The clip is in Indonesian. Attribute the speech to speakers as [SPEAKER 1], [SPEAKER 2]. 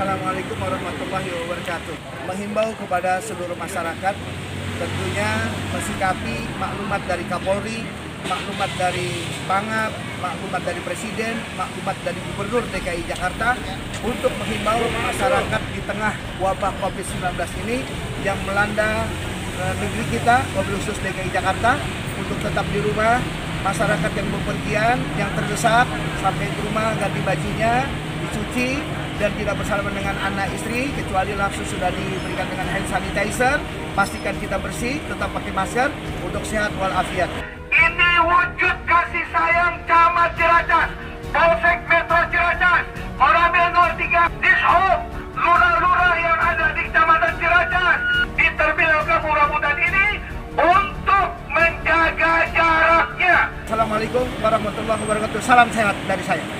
[SPEAKER 1] Assalamualaikum warahmatullahi wabarakatuh. Menghimbau kepada seluruh masyarakat tentunya mensikapi maklumat dari Kapolri, maklumat dari Pangap, maklumat dari Presiden, maklumat dari Gubernur DKI Jakarta untuk menghimbau masyarakat di tengah wabah COVID-19 ini yang melanda eh, negeri kita, khusus DKI Jakarta untuk tetap di rumah, masyarakat yang bepergian, yang terdesak sampai ke rumah ganti bajunya, dicuci dan tidak bersalaman dengan anak istri kecuali langsung sudah diberikan dengan hand sanitizer. Pastikan kita bersih, tetap pakai masker untuk sehat walafiat.
[SPEAKER 2] Ini wujud kasih sayang Camat Ciracas, Polsek Metro Ciracas, Koramil 03, Dishub, lurah-lurah yang ada di Kecamatan Ciracas, di Terminal Rambutan ini untuk menjaga jaraknya.
[SPEAKER 1] Assalamualaikum warahmatullahi wabarakatuh. Salam sehat dari saya.